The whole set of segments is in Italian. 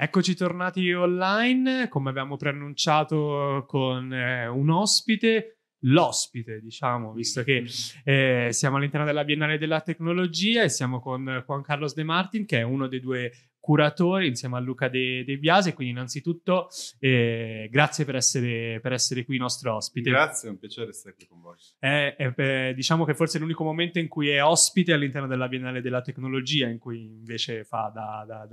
Eccoci tornati online, come abbiamo preannunciato con eh, un ospite, l'ospite, diciamo, visto che eh, siamo all'interno della Biennale della Tecnologia e siamo con Juan Carlos De Martin, che è uno dei due curatore insieme a Luca De, De Biase. Quindi, innanzitutto, eh, grazie per essere, per essere, qui nostro ospite. Grazie, è un piacere essere qui con voi. È, è, è, diciamo che forse è l'unico momento in cui è ospite all'interno della Biennale della Tecnologia, in cui invece fa da, da,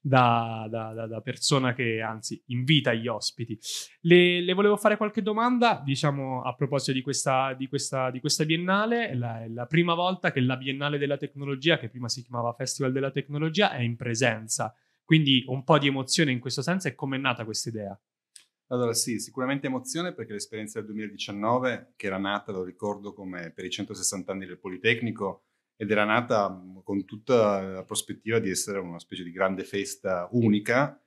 da, mm. da persona che anzi invita gli ospiti. Le, le, volevo fare qualche domanda, diciamo, a proposito di questa, di questa, di questa Biennale. È la, è la prima volta che la Biennale della Tecnologia, che prima si chiamava Festival della Tecnologia, è in presenza presenza. Quindi un po' di emozione in questo senso e come è nata questa idea? Allora sì, sicuramente emozione perché l'esperienza del 2019, che era nata, lo ricordo, come per i 160 anni del Politecnico, ed era nata mm, con tutta la prospettiva di essere una specie di grande festa unica,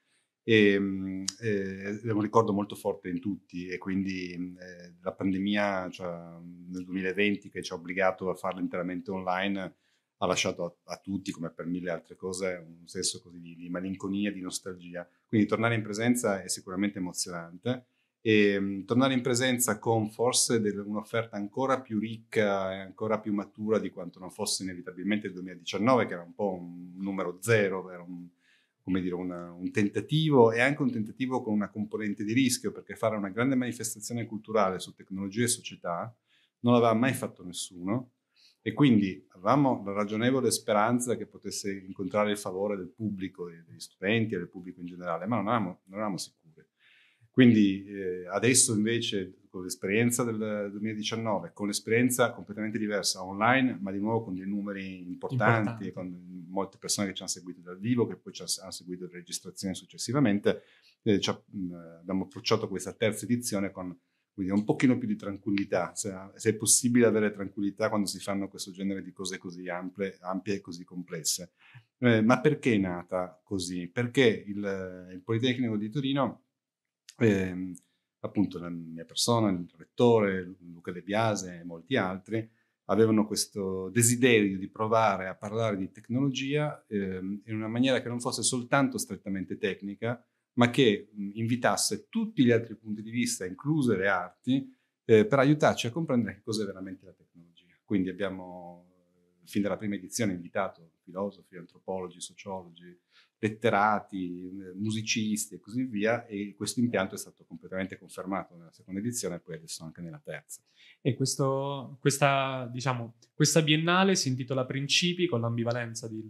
e, mm, e, è un ricordo molto forte in tutti e quindi mm, eh, la pandemia cioè, nel 2020 che ci ha obbligato a farlo interamente online ha lasciato a, a, tutti, come per mille altre cose, un senso così di, di malinconia, di nostalgia. Quindi tornare in presenza è sicuramente emozionante e um, tornare in presenza con forse del, un'offerta ancora più ricca e ancora più matura di quanto non fosse inevitabilmente il 2019, che era un po' un numero zero, era un, come dire, una, un tentativo e anche un tentativo con una componente di rischio, perché fare una grande manifestazione culturale su tecnologia e società non l'aveva mai fatto nessuno e quindi avevamo la ragionevole speranza che potesse incontrare il favore del pubblico, degli studenti e del pubblico in generale, ma non eravamo, non eravamo sicuri. Quindi eh, adesso invece con l'esperienza del 2019, con l'esperienza completamente diversa online, ma di nuovo con dei numeri importanti, Importante. con molte persone che ci hanno seguito dal vivo, che poi ci hanno seguito le registrazioni successivamente, eh, mh, abbiamo approcciato questa terza edizione con quindi un pochino più di tranquillità, se, se, è possibile avere tranquillità quando si fanno questo genere di cose così ampie, ampie e così complesse. Eh, ma perché è nata così? Perché il, il Politecnico di Torino, eh, appunto la mia persona, il rettore, Luca De Biase e molti altri, avevano questo desiderio di provare a parlare di tecnologia eh, in una maniera che non fosse soltanto strettamente tecnica, ma che invitasse tutti gli altri punti di vista, incluse le arti, eh, per aiutarci a comprendere che cos'è veramente la tecnologia. Quindi abbiamo, eh, fin dalla prima edizione, invitato filosofi, antropologi, sociologi, letterati, eh, musicisti e così via, e questo impianto è stato completamente confermato nella seconda edizione e poi adesso anche nella terza. E questo, questa, diciamo, questa biennale si intitola Principi con l'ambivalenza di,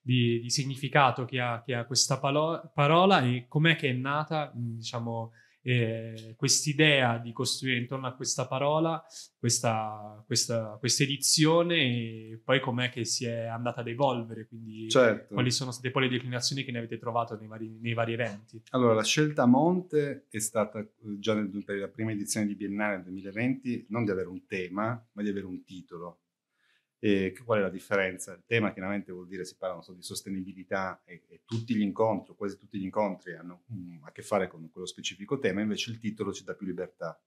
di, di significato che ha, che ha questa palo- parola e com'è che è nata, diciamo, eh, quest'idea di costruire intorno a questa parola questa, questa, questa edizione e poi com'è che si è andata ad evolvere, quindi certo. quali sono state poi le declinazioni che ne avete trovato nei vari, nei vari eventi? Allora, la scelta a monte è stata eh, già nel, per la prima edizione di Biennale 2020 non di avere un tema, ma di avere un titolo. E qual è la differenza? Il tema chiaramente vuol dire si parla so, di sostenibilità e, e, tutti gli incontri, quasi tutti gli incontri hanno um, a che fare con quello specifico tema, invece il titolo ci dà più libertà,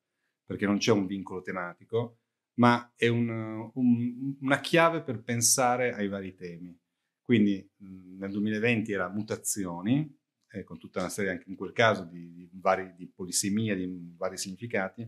perché non c'è un vincolo tematico, ma è un, un, una chiave per pensare ai vari temi. Quindi mh, nel 2020 era mutazioni, eh, con tutta una serie anche in quel caso di, di, vari, di polisemia, di vari significati,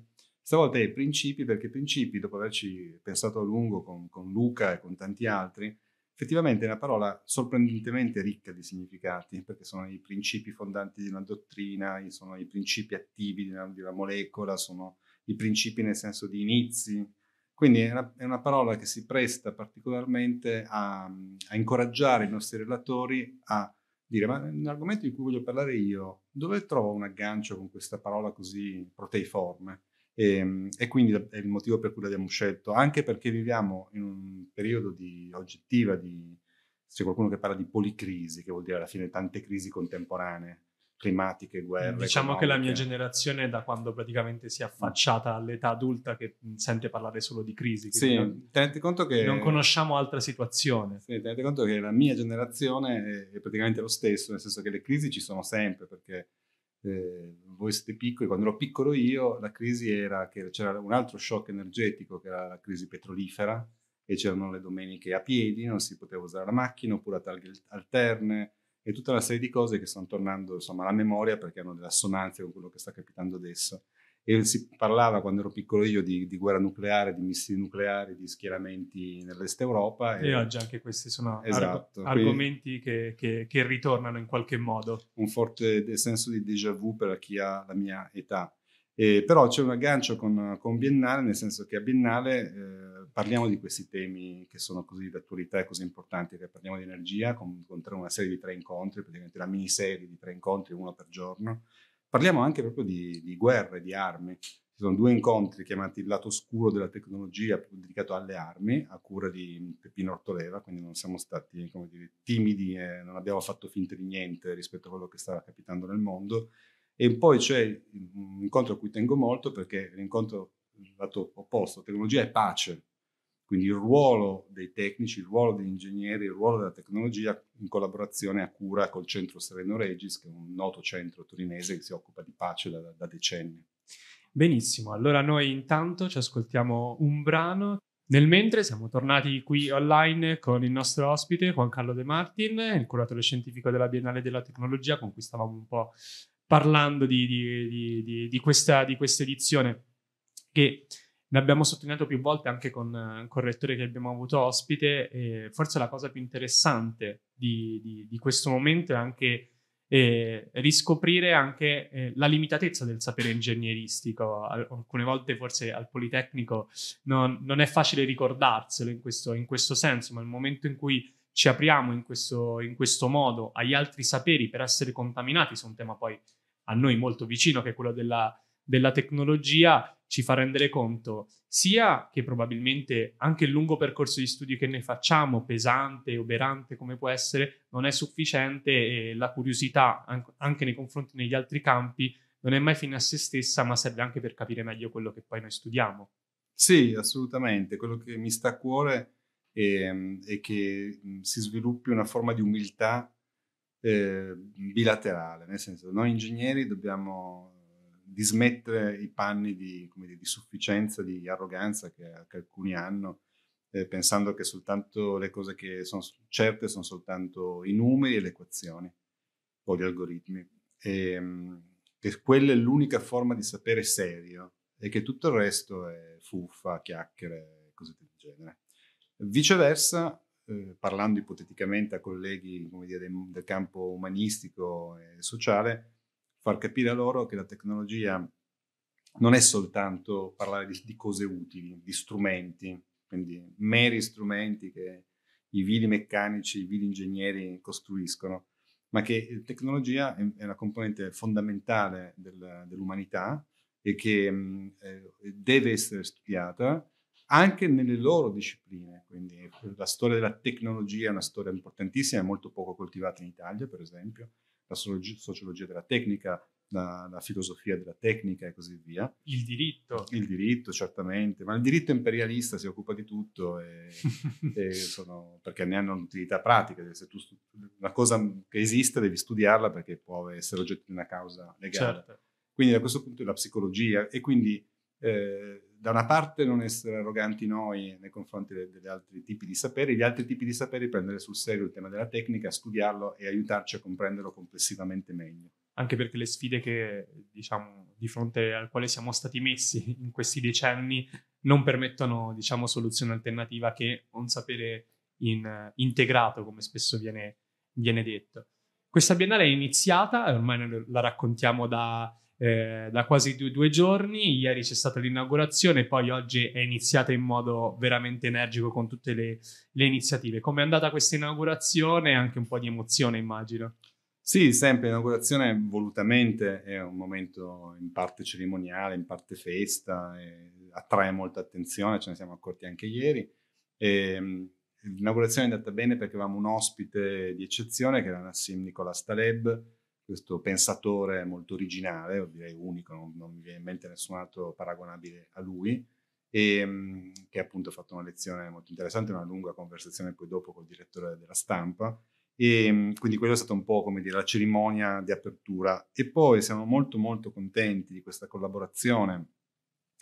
Stavolta è principi, perché principi, dopo averci pensato a lungo con, con Luca e con tanti altri, effettivamente è una parola sorprendentemente ricca di significati, perché sono i principi fondanti di una dottrina, sono i principi attivi di una, di una molecola, sono i principi nel senso di inizi. Quindi è una, è una parola che si presta particolarmente a, a, incoraggiare i nostri relatori a dire, ma nell'argomento di cui voglio parlare io, dove trovo un aggancio con questa parola così proteiforme? E, ehm, e, quindi è il motivo per cui l'abbiamo scelto, anche perché viviamo in un periodo di oggettiva, di, c'è qualcuno che parla di policrisi, che vuol dire alla fine tante crisi contemporanee, climatiche, guerre. Diciamo economiche. che la mia generazione da quando praticamente si è affacciata all'età adulta che sente parlare solo di crisi. Sì, non, tenete conto che... Non conosciamo altra situazione. Sì, tenete conto che la mia generazione è praticamente lo stesso, nel senso che le crisi ci sono sempre, perché eh, voi siete piccoli, quando ero piccolo io la crisi era che c'era un altro shock energetico che era la crisi petrolifera e c'erano le domeniche a piedi, non si poteva usare la macchina oppure a targhe alterne e tutta una serie di cose che stanno tornando insomma, alla memoria perché hanno delle assonanze con quello che sta capitando adesso. E si parlava quando ero piccolo io di, di guerra nucleare, di missili nucleari, di schieramenti nell'est Europa. E, e oggi anche questi sono esatto, arg- argomenti che, che, che, ritornano in qualche modo. Un forte senso di déjà vu per chi ha la mia età. Eh, però c'è un aggancio con, con, Biennale, nel senso che a Biennale eh, parliamo di questi temi che sono così d'attualità e così importanti, che parliamo di energia con, con una serie di tre incontri, praticamente una miniserie di tre incontri, uno per giorno. Parliamo anche proprio di, di guerre, di armi. Ci sono due incontri chiamati Il lato oscuro della tecnologia, dedicato alle armi, a cura di Peppino Ortoleva, quindi non siamo stati dire, timidi e non abbiamo fatto finta di niente rispetto a quello che stava capitando nel mondo e poi c'è un incontro a cui tengo molto perché l'incontro lato opposto, tecnologia e pace, quindi il ruolo dei tecnici, il ruolo degli ingegneri, il ruolo della tecnologia in collaborazione a cura col centro Sereno Regis, che è un noto centro torinese che si occupa di pace da, da decenni. Benissimo, allora noi intanto ci ascoltiamo un brano. Nel mentre siamo tornati qui online con il nostro ospite Juan Carlo De Martin, il curatore scientifico della Biennale della Tecnologia, con cui stavamo un po' parlando di, di, di, di questa, questa, edizione che ne abbiamo sottolineato più volte anche con, con il rettore che abbiamo avuto ospite. E forse la cosa più interessante di, questo momento è anche eh, riscoprire anche eh, la limitatezza del sapere ingegneristico. Alcune volte forse al Politecnico non, non è facile ricordarselo in questo, in questo, senso, ma nel momento in cui ci apriamo in questo, in questo modo agli altri saperi per essere contaminati su un tema poi a noi molto vicino, che è quello della, della tecnologia, ci fa rendere conto sia che probabilmente anche il lungo percorso di studi che ne facciamo, pesante, oberante come può essere, non è sufficiente e la curiosità anche nei confronti degli altri campi non è mai fine a se stessa, ma serve anche per capire meglio quello che poi noi studiamo. Sì, assolutamente. Quello che mi sta a cuore è, è che si sviluppi una forma di umiltà eh, bilaterale, nel senso noi ingegneri dobbiamo dismettere i panni di, dire, di sufficienza, di arroganza che, che alcuni hanno, eh, pensando che soltanto le cose che sono certe sono soltanto i numeri e le equazioni o gli algoritmi. E, ehm, che quella è l'unica forma di sapere serio e che tutto il resto è fuffa, chiacchiere, cose del genere. Viceversa, eh, parlando ipoteticamente a colleghi dire, del, del, campo umanistico e sociale, far capire a loro che la tecnologia non è soltanto parlare di, di cose utili, di strumenti, quindi meri strumenti che i vili meccanici, i vili ingegneri costruiscono, ma che la tecnologia è una componente fondamentale del, dell'umanità e che mh, eh, deve essere studiata anche nelle loro discipline. Quindi la storia della tecnologia è una storia importantissima, molto poco coltivata in Italia, per esempio, la sociologia della tecnica, la, la, filosofia della tecnica e così via. Il diritto. Il diritto, certamente, ma il diritto imperialista si occupa di tutto e, e sono, perché ne hanno un'utilità pratica. Se tu una cosa che esiste devi studiarla perché può essere oggetto di una causa legale. Certo. Quindi da questo punto la psicologia e quindi eh, da una parte non essere arroganti noi nei confronti degli altri tipi di saperi, gli altri tipi di saperi prendere sul serio il tema della tecnica, studiarlo e aiutarci a comprenderlo complessivamente meglio. Anche perché le sfide che, diciamo, di fronte al quale siamo stati messi in questi decenni non permettono, diciamo, soluzione alternativa che un sapere in, integrato, come spesso viene, viene detto. Questa biennale è iniziata, ormai la raccontiamo da eh, da quasi due, due, giorni. Ieri c'è stata l'inaugurazione, poi oggi è iniziata in modo veramente energico con tutte le, le iniziative. Come è andata questa inaugurazione? Anche un po' di emozione, immagino. Sì, sempre l'inaugurazione volutamente è un momento in parte cerimoniale, in parte festa, attrae molta attenzione, ce ne siamo accorti anche ieri. E, ehm, l'inaugurazione è andata bene perché avevamo un ospite di eccezione che era Nassim Nicolas Taleb, questo pensatore molto originale, direi unico, non, non, mi viene in mente nessun altro paragonabile a lui, e, um, che appunto ha fatto una lezione molto interessante, una lunga conversazione poi dopo col direttore della stampa, e um, quindi quello è stato un po' come dire la cerimonia di apertura. E poi siamo molto molto contenti di questa collaborazione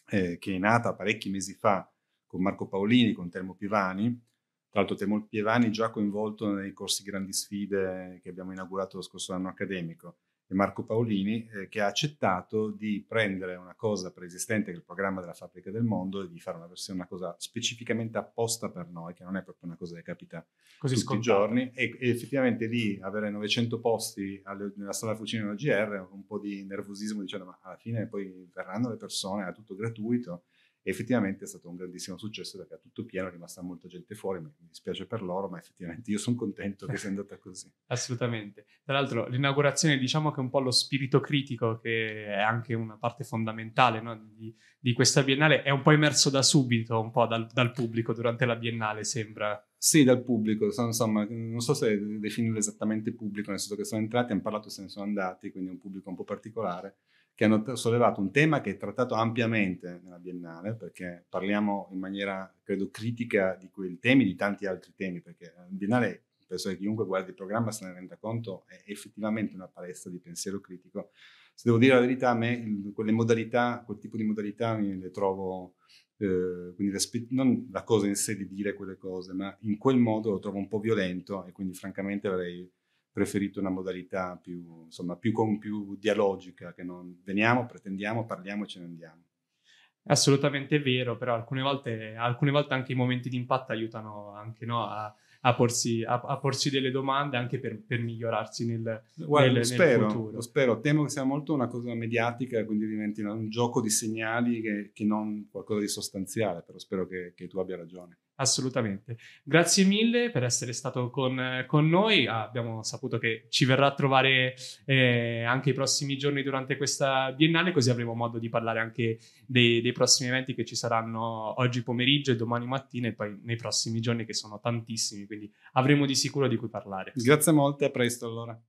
eh, che è nata parecchi mesi fa con Marco Paolini, con Telmo Pivani, tra l'altro Temol Pievani già coinvolto nei corsi Grandi Sfide che abbiamo inaugurato lo scorso anno accademico e Marco Paolini eh, che ha accettato di prendere una cosa preesistente che è il programma della fabbrica del mondo e di fare una versione, una cosa specificamente apposta per noi, che non è proprio una cosa che capita Così tutti scontato. i giorni e, e, effettivamente lì avere 900 posti alle, nella sala fucina OGR un po' di nervosismo dicendo ma alla fine poi verranno le persone, è tutto gratuito effettivamente è stato un grandissimo successo perché a tutto pieno è rimasta molta gente fuori, mi dispiace per loro, ma effettivamente io sono contento che sia andata così. Assolutamente. Tra l'altro l'inaugurazione diciamo che è un po' lo spirito critico, che è anche una parte fondamentale no? di, di, questa biennale, è un po' emerso da subito, un po' dal, dal pubblico durante la biennale, sembra. Sì, dal pubblico, insomma, non so se definirlo esattamente pubblico, nel senso che sono entrati, hanno parlato, se ne sono andati, quindi è un pubblico un po' particolare che hanno sollevato un tema che è trattato ampiamente nella Biennale, perché parliamo in maniera, credo, critica di quei temi, di tanti altri temi, perché la Biennale, penso che chiunque guardi il programma se ne renda conto, è effettivamente una palestra di pensiero critico. Se devo dire la verità, a me il, quelle modalità, quel tipo di modalità le trovo, eh, quindi non la cosa in sé di dire quelle cose, ma in quel modo lo trovo un po' violento e quindi francamente avrei preferito una modalità più, insomma, più, con, più dialogica, che non veniamo, pretendiamo, parliamo e ce ne andiamo. Assolutamente vero, però alcune volte, alcune volte anche i momenti di impatto aiutano anche no, a, a, porsi, a, a, porsi, delle domande anche per, per migliorarsi nel, Guarda, nel, spero, nel futuro. Lo spero, temo che sia molto una cosa mediatica, quindi diventi un gioco di segnali che, che non qualcosa di sostanziale, però spero che, che tu abbia ragione. Assolutamente. Grazie mille per essere stato con, con noi. Ah, abbiamo saputo che ci verrà a trovare eh, anche i prossimi giorni durante questa biennale, così avremo modo di parlare anche dei, dei, prossimi eventi che ci saranno oggi pomeriggio e domani mattina e poi nei prossimi giorni che sono tantissimi, quindi avremo di sicuro di cui parlare. Grazie molte, a presto allora.